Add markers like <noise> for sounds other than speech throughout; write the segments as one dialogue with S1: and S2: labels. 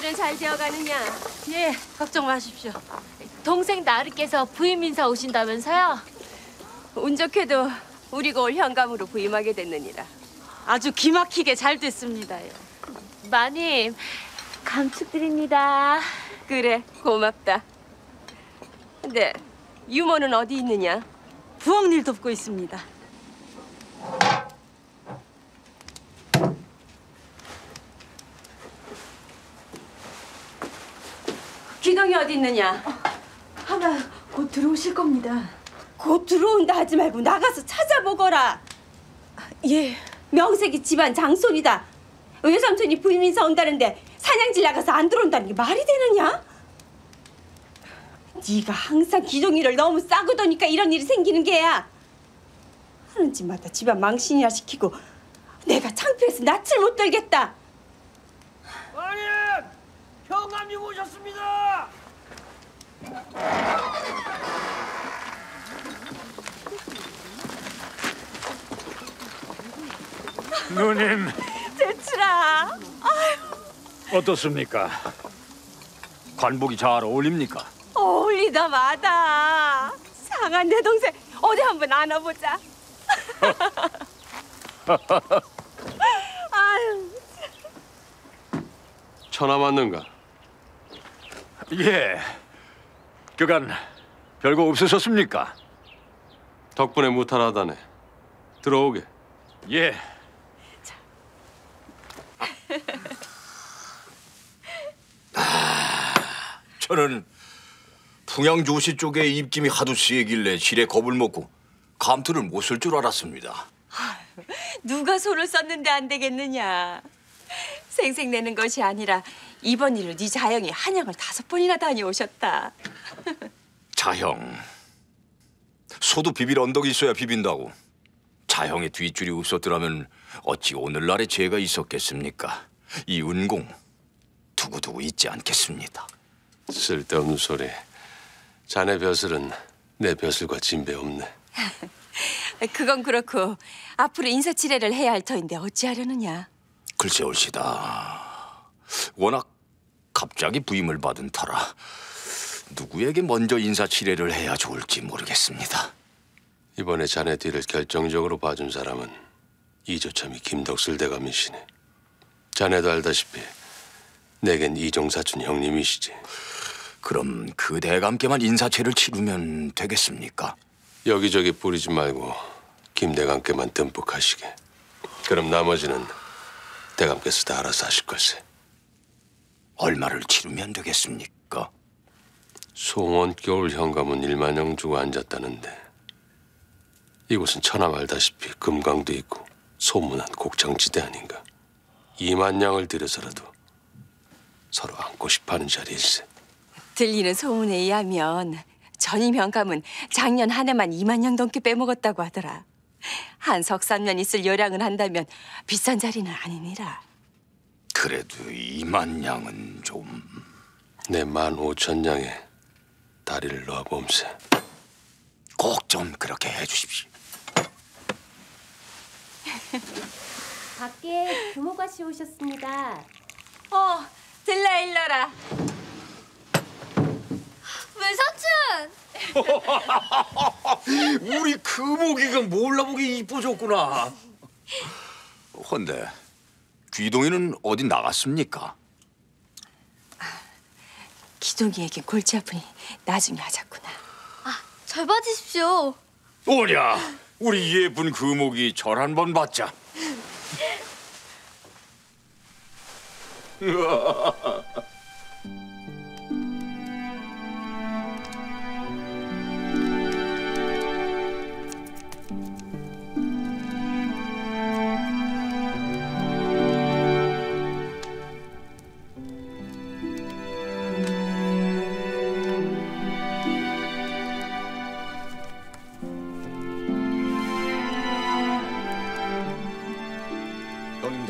S1: 일들은 잘 되어가느냐?
S2: 예, 걱정 마십시오. 동생 나르께서 부임 인사 오신다면서요?
S1: 운 좋게도 우리가 올 현감으로 부임하게 됐느니라.
S2: 아주 기막히게 잘 됐습니다요. 마님, 감축드립니다.
S1: 그래, 고맙다. 근데 유모는 어디 있느냐?
S2: 부엌일 돕고 있습니다.
S1: 기동이 어디 있느냐?
S2: 하나 곧 들어오실 겁니다.
S1: 곧 들어온다 하지 말고 나가서 찾아보거라.
S2: 예.
S1: 명색이 집안 장손이다. 외삼촌이 부임 인사 온다는데 사냥질 나가서 안 들어온다는 게 말이 되느냐? 네가 항상 기종이를 너무 싸구더니까 이런 일이 생기는 게야. 하는 짓마다 집안 망신이나 시키고 내가 창피해서 낯을 못 들겠다.
S3: 아니, 형감님 오셨습니다.
S4: 누님
S1: 제출아.
S4: 어떻습니까? 관복이 잘 어울립니까?
S1: 어울리다 마다. 상한 내 동생 어디 한번 안아보자. 아유.
S5: 천하 맞는가?
S4: 예. 그간 별거 없으셨습니까?
S5: 덕분에 무탈하다네. 들어오게.
S4: 예.
S6: 저는 풍양조시 쪽에 입김이 하도 세길래 실에 겁을 먹고 감투를 못 쓸 줄 알았습니다.
S1: 누가 손을 썼는데 안 되겠느냐. 생색내는 것이 아니라 이번 일로 네 자영이 한양을 다섯 번이나 다녀오셨다. <laughs>
S6: 자형, 소도 비빌 언덕이 있어야 비빈다고. 자형의 뒷줄이 없었더라면 어찌 오늘날의 죄가 있었겠습니까? 이 은공 두고두고 잊지 않겠습니다.
S5: 쓸데없는 소리. 자네 벼슬은 내 벼슬과 진배 없네. <laughs>
S1: 그건 그렇고 앞으로 인사치레를 해야 할 터인데 어찌하려느냐.
S6: 글쎄 올시다. 워낙 갑자기 부임을 받은 터라 누구에게 먼저 인사치레를 해야 좋을지 모르겠습니다.
S5: 이번에 자네 뒤를 결정적으로 봐준 사람은 이조참이 김덕슬 대감이시네. 자네도 알다시피 내겐 이종사촌 형님이시지.
S6: 그럼 그 대감께만 인사체를 치르면 되겠습니까?
S5: 여기저기 뿌리지 말고 김 대감께만 듬뿍 하시게. 그럼 나머지는 대감께서 다 알아서 하실 걸세.
S6: 얼마를 치르면 되겠습니까?
S5: 송원 겨울 현감은 일만영 주고 앉았다는데 이곳은 천하가 알다시피 금강도 있고 소문난 곡창지대 아닌가. 이만 양을 들여서라도 서로 안고 싶어하는 자리일세.
S1: 들리는 소문에 의하면 전임 현감은 작년 한 해만 2만 냥 넘게 빼먹었다고 하더라. 한 석삼년 있을 요량을 한다면 비싼 자리는 아니니라.
S6: 그래도 이만 양은 좀
S5: 내 만 오천 양에 다리를 놓아봄세.
S6: 꼭 좀 그렇게 해주십시오.
S7: 밖에 규모가 씨 오셨습니다.
S1: 어, 들라 일러라.
S7: 외삼촌!
S6: 우리 금옥이가 몰라보기 이뻐졌구나. 헌데 귀동이는 어디 나갔습니까?
S1: 기동이에게 골치 아프니 나중에 하자꾸나.
S7: 아, 절 봐주십시오.
S6: 오냐, 우리 예쁜 금옥이 절 한 번 받자. <laughs>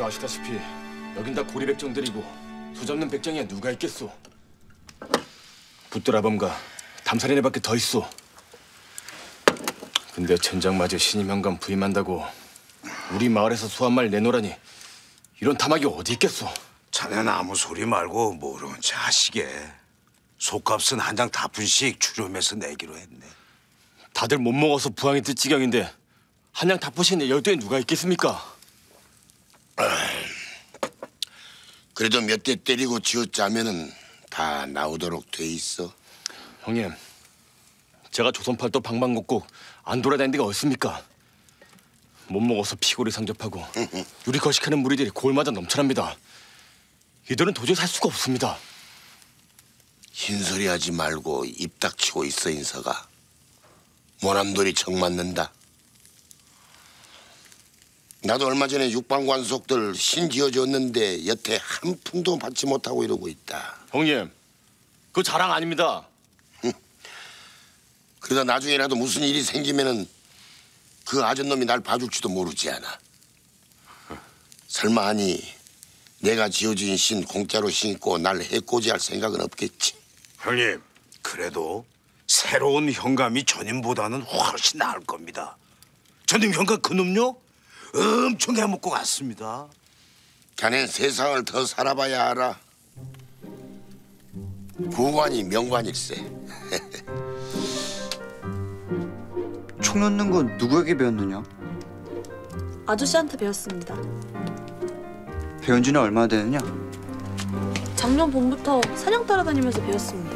S8: 형님도 아시다시피 여긴 다 고리 백정들이고 소 잡는 백정이야 누가 있겠소? 붙들아범과 담살이네밖에 더 있어. 근데 천장맞이 신임 현감 부임한다고 우리 마을에서 소 한 말 내놓으라니 이런 탐악이 어디 있겠소?
S9: 자네는 아무 소리 말고 모르는 체 하시게. 속값은 한 장 다푼씩 추렴해서 내기로 했네.
S8: 다들 못 먹어서 부항이 뜰 지경인데 한양 다포시는 열도에 누가 있겠습니까? <clears throat>
S10: 그래도 몇 대 때리고 지어짜면은 다 나오도록 돼 있어.
S8: 형님, 제가 조선팔도 방방곡곡 안 돌아다닌 데가 어딨습니까? 못 먹어서 피골이 상접하고 <laughs> 유리 거식하는 무리들이 골마다 넘쳐납니다. 이들은 도저히 살 수가 없습니다.
S10: 흰소리 하지 말고 입 닥치고 있어 인서가. 모남돌이 정 맞는다. 나도 얼마 전에 육방관속들 신 지어줬는데 여태 한 푼도 받지 못하고 이러고 있다.
S8: 형님, 그 자랑 아닙니다.
S10: 그러다 나중에라도 무슨 일이 생기면은 그 아전놈이 날 봐줄지도 모르지 않아. 설마 하니 내가 지어준 신 공짜로 신고 날 해코지할 생각은 없겠지.
S9: 형님, 그래도 새로운 현감이 전임보다는 훨씬 나을 겁니다. 전임 현감 그놈요? 엄청 해먹고 갔습니다.
S10: 자넨 세상을 더 살아봐야 알아. 구관이 명관일세. <laughs>
S11: 총 놓는 건 누구에게 배웠느냐?
S12: 아저씨한테 배웠습니다.
S11: 배운 지는 얼마나 되느냐?
S12: 작년 봄부터 사냥 따라다니면서 배웠습니다.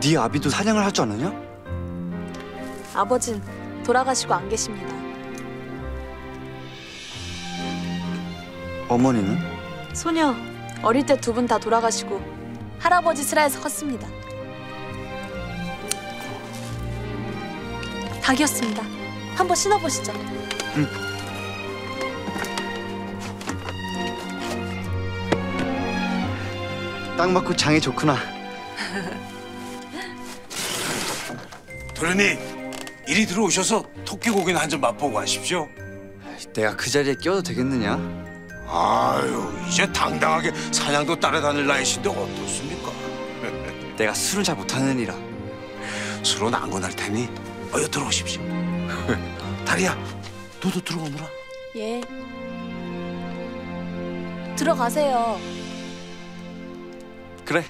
S11: 네 아비도 사냥을 할줄 아느냐?
S12: 아버진 돌아가시고 안 계십니다.
S11: 어머니는?
S12: 소녀 어릴 때 두 분 다 돌아가시고 할아버지 슬하에서 컸습니다. 닭이었습니다. 한번 신어보시죠.
S11: 딱 맞고 장이 좋구나. <laughs>
S9: 도련님, 이리 들어오셔서 토끼고기나 한 점 맛보고 가십시오.
S11: 내가 그 자리에 끼어도 되겠느냐?
S9: 아유, 이제 당당하게 사냥도 따라다닐 나이신데 어떻습니까? <laughs>
S11: 내가 술을 잘 못하는 이라.
S9: 술은 안 권할 테니 어여 들어오십시오. <laughs> 다리야, 너도 들어오너라.
S12: 예. 들어가세요.
S11: 그래,